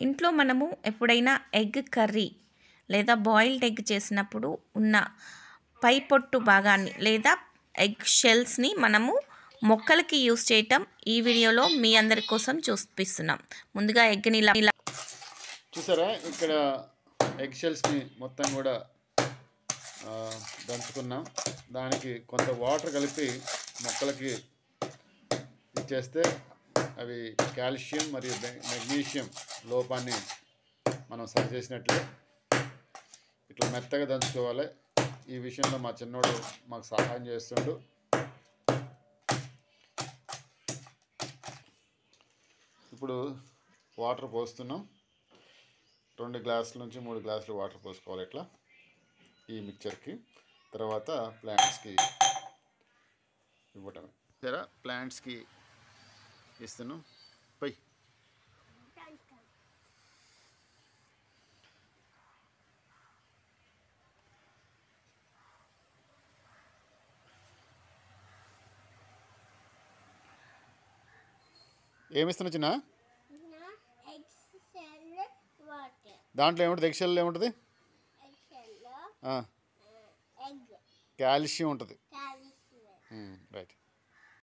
ఇంట్లో మనము ఎప్పుడైనా ఎగ్ కర్రీ లేదా బాయిల్డ్ ఎగ్ చేసినప్పుడు ఉన్న పై పొట్టు భాగాన్ని లేదా ఎగ్ షెల్స్ని మనము మొక్కలకి యూస్ చేయటం ఈ వీడియోలో మీ అందరి కోసం చూపిస్తున్నాం. ముందుగా ఎగ్ని ఇలా చూసారా? ఇక్కడ ఎగ్ షెల్స్ని మొత్తం కూడా దంచుకున్నాం. దానికి కొంత వాటర్ కలిపి మొక్కలకి ఇచ్చేస్తే అవి కాల్షియం మరియు మెగ్నీషియం లోపాన్ని మనం సరి చేసినట్లే. ఇట్లా మెత్తగా దంచుకోవాలి. ఈ విషయంలో మా చిన్నోడు మాకు సహాయం చేస్తుండు. ఇప్పుడు వాటర్ పోస్తున్నాం. రెండు గ్లాసుల నుంచి మూడు గ్లాసులు వాటర్ పోసుకోవాలి ఇట్లా ఈ మిక్చర్కి. తర్వాత ప్లాంట్స్కి ఇవ్వటమే సరే ప్లాంట్స్కి ఇస్తున్నాం. పై. ఏమిస్తున్నావు చిన్న? దాంట్లో ఏముంటుంది? ఎగ్ షెల్ ఏముంటుంది? కాల్షియం ఉంటుంది. రైట్.